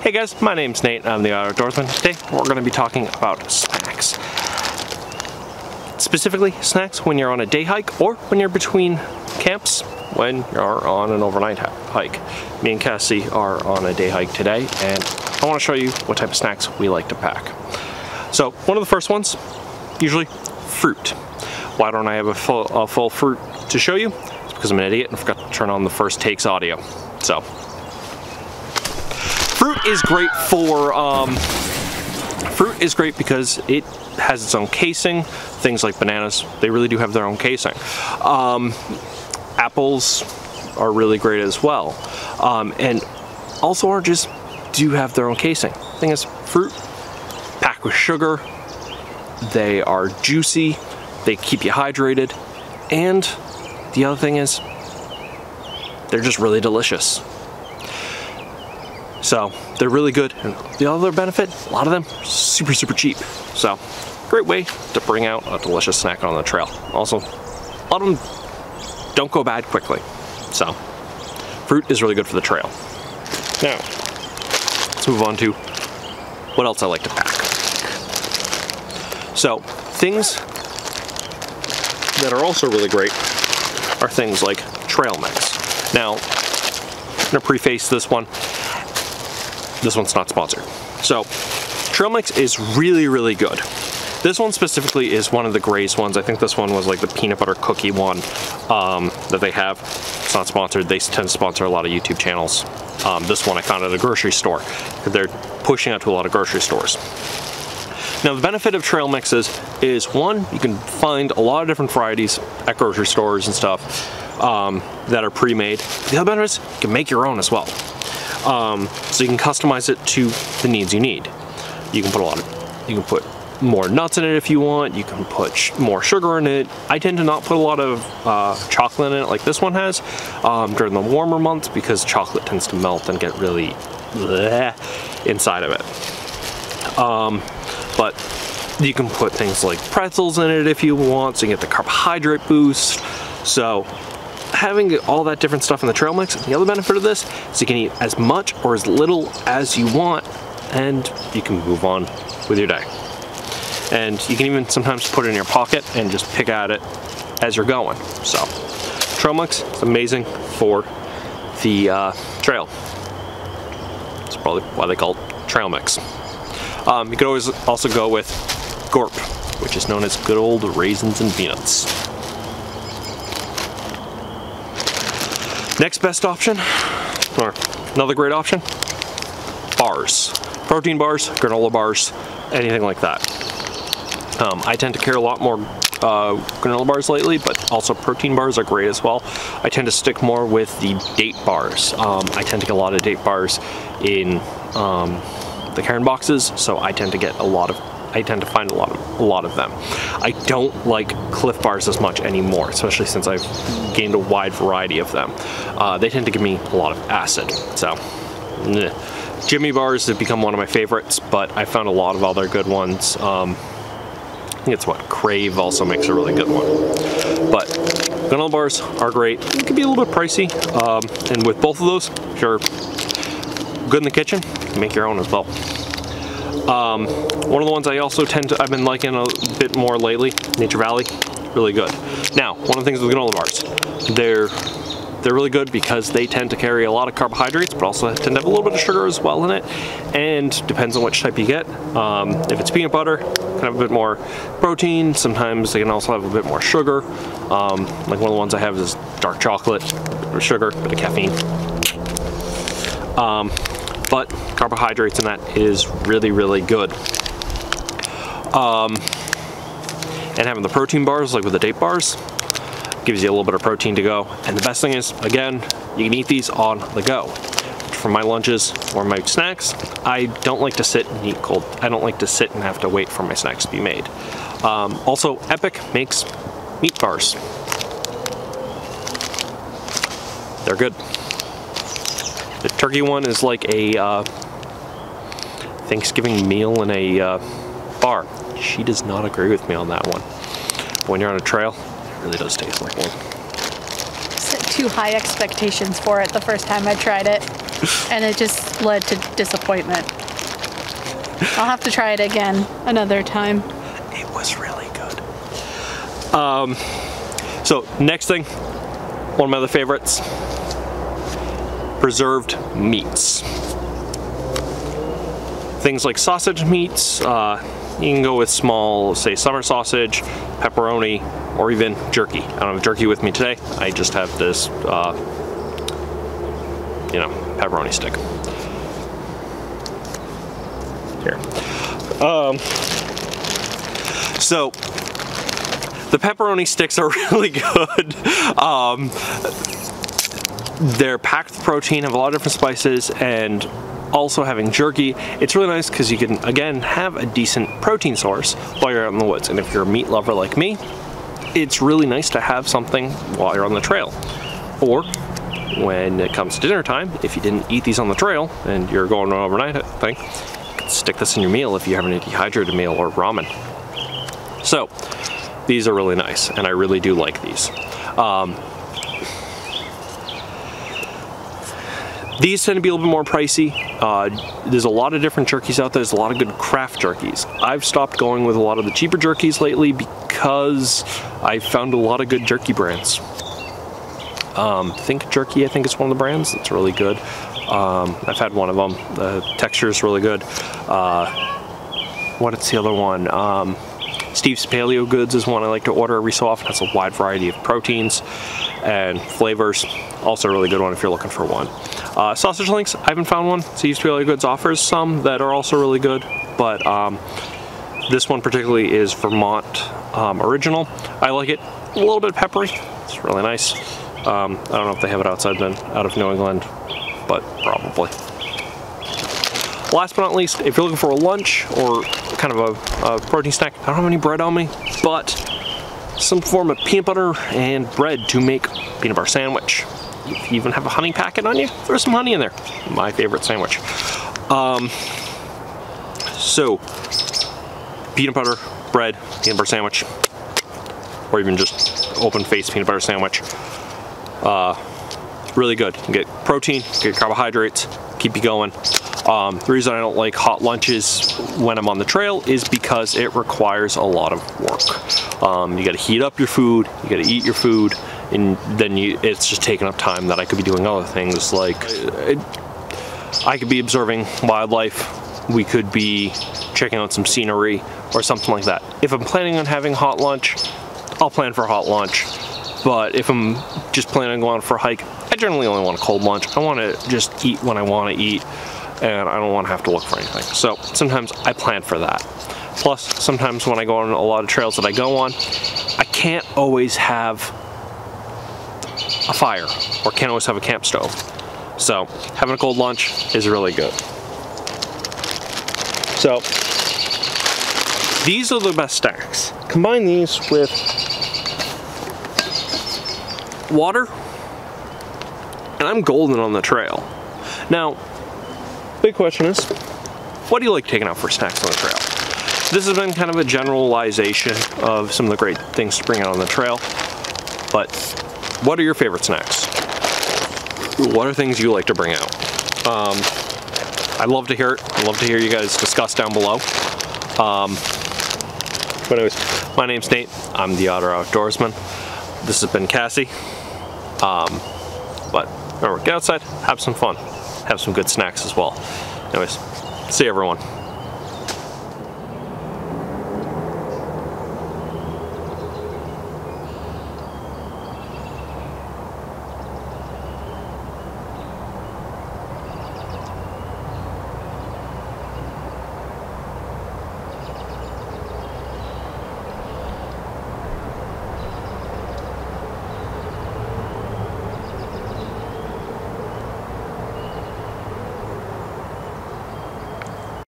Hey guys, my name's Nate. I'm the Outdoorsman. Today we're going to be talking about snacks. Specifically, snacks when you're on a day hike or when you're between camps when you're on an overnight hike. Me and Cassie are on a day hike today and I want to show you what type of snacks we like to pack. So one of the first ones, usually fruit. Why don't I have a full, a full fruit to show you? It's because I'm an idiot and forgot to turn on the first takes audio. So Fruit is great for, um, fruit is great because it has its own casing. Things like bananas, they really do have their own casing. Um, apples are really great as well. Um, and also oranges do have their own casing. Thing is, fruit packed with sugar, they are juicy, they keep you hydrated, and the other thing is, they're just really delicious. So they're really good. And the other benefit, a lot of them super, super cheap. So great way to bring out a delicious snack on the trail. Also, a lot of them don't go bad quickly. So fruit is really good for the trail. Now, let's move on to what else I like to pack. So things that are also really great are things like trail mix. Now, I'm gonna preface this one this one's not sponsored. So, Trail Mix is really, really good. This one specifically is one of the Graze ones. I think this one was like the peanut butter cookie one um, that they have. It's not sponsored. They tend to sponsor a lot of YouTube channels. Um, this one I found at a grocery store. They're pushing out to a lot of grocery stores. Now the benefit of trail mixes is one, you can find a lot of different varieties at grocery stores and stuff um, that are pre-made. The other benefit is you can make your own as well. Um, so you can customize it to the needs you need. You can put a lot of, you can put more nuts in it if you want. You can put more sugar in it. I tend to not put a lot of uh, chocolate in it like this one has um, during the warmer months because chocolate tends to melt and get really bleh inside of it. Um, but you can put things like pretzels in it if you want, so you get the carbohydrate boost. So having all that different stuff in the trail mix, the other benefit of this is you can eat as much or as little as you want and you can move on with your day. And you can even sometimes put it in your pocket and just pick at it as you're going. So, trail mix is amazing for the uh, trail. That's probably why they call it trail mix. Um, you could always also go with Gorp, which is known as good old raisins and peanuts. Next best option, or another great option, bars. Protein bars, granola bars, anything like that. Um, I tend to carry a lot more uh, granola bars lately, but also protein bars are great as well. I tend to stick more with the date bars. Um, I tend to get a lot of date bars in um, the Cairn boxes, so I tend to get a lot of I tend to find a lot of a lot of them. I don't like Clif bars as much anymore, especially since I've gained a wide variety of them. Uh, they tend to give me a lot of acid, so. Bleh. Jimmy bars have become one of my favorites, but I found a lot of other good ones. Um, I think it's what Crave also makes a really good one. But granola bars are great. It can be a little bit pricey, um, and with both of those, if you're good in the kitchen, make your own as well. Um, one of the ones I also tend to, I've been liking a bit more lately, Nature Valley, really good. Now, one of the things with granola bars, they're they're really good because they tend to carry a lot of carbohydrates, but also tend to have a little bit of sugar as well in it. And depends on which type you get. Um, if it's peanut butter, can have a bit more protein. Sometimes they can also have a bit more sugar. Um, like one of the ones I have is dark chocolate, sugar, bit of caffeine. Um, but carbohydrates in that is really, really good. Um, and having the protein bars, like with the date bars, gives you a little bit of protein to go. And the best thing is, again, you can eat these on the go. For my lunches or my snacks, I don't like to sit and eat cold. I don't like to sit and have to wait for my snacks to be made. Um, also, Epic makes meat bars. They're good. The turkey one is like a uh, Thanksgiving meal in a uh, bar. She does not agree with me on that one. But when you're on a trail, it really does taste like one. Set too high expectations for it the first time I tried it. and it just led to disappointment. I'll have to try it again another time. It was really good. Um, so next thing, one of my other favorites, preserved meats. Things like sausage meats, uh, you can go with small, say summer sausage, pepperoni, or even jerky. I don't have jerky with me today. I just have this, uh, you know, pepperoni stick. Here. Um, so, the pepperoni sticks are really good. Um, they're packed with protein, have a lot of different spices, and also having jerky. It's really nice because you can, again, have a decent protein source while you're out in the woods. And if you're a meat lover like me, it's really nice to have something while you're on the trail. Or when it comes to dinner time, if you didn't eat these on the trail and you're going on an overnight thing, stick this in your meal if you have having a dehydrated meal or ramen. So these are really nice and I really do like these. Um, These tend to be a little bit more pricey. Uh, there's a lot of different jerkies out there. There's a lot of good craft jerkies. I've stopped going with a lot of the cheaper jerkies lately because I found a lot of good jerky brands. Um, Think Jerky, I think it's one of the brands. It's really good. Um, I've had one of them. The texture is really good. Uh, what's the other one? Um, Steve's Paleo Goods is one I like to order every so often. Has a wide variety of proteins and flavors. Also a really good one if you're looking for one. Uh, Sausage Links, I haven't found one. Steve's Paleo Goods offers some that are also really good, but um, this one particularly is Vermont um, original. I like it a little bit peppery. It's really nice. Um, I don't know if they have it outside then, out of New England, but probably. Last but not least, if you're looking for a lunch or kind of a, a protein snack, I don't have any bread on me, but some form of peanut butter and bread to make peanut butter sandwich. If you even have a honey packet on you, throw some honey in there. My favorite sandwich. Um, so, peanut butter, bread, peanut butter sandwich, or even just open faced peanut butter sandwich. Uh, really good. You get protein, get carbohydrates, keep you going. Um, the reason I don't like hot lunches when I'm on the trail is because it requires a lot of work. Um, you gotta heat up your food, you gotta eat your food, and then you, it's just taking up time that I could be doing other things like it, I could be observing wildlife, we could be checking out some scenery or something like that. If I'm planning on having hot lunch, I'll plan for a hot lunch. But if I'm just planning on going for a hike, I generally only want a cold lunch. I want to just eat when I want to eat and I don't want to have to look for anything. So sometimes I plan for that. Plus, sometimes when I go on a lot of trails that I go on, I can't always have a fire or can't always have a camp stove. So having a cold lunch is really good. So these are the best stacks. Combine these with water and I'm golden on the trail. Now, big question is, what do you like taking out for snacks on the trail? This has been kind of a generalization of some of the great things to bring out on the trail, but what are your favorite snacks? What are things you like to bring out? Um, I'd love to hear it. I'd love to hear you guys discuss down below. Um, but anyways, my name's Nate. I'm the Otter Outdoorsman. This has been Cassie. Um, but remember, get outside, have some fun, have some good snacks as well. Anyways, see everyone.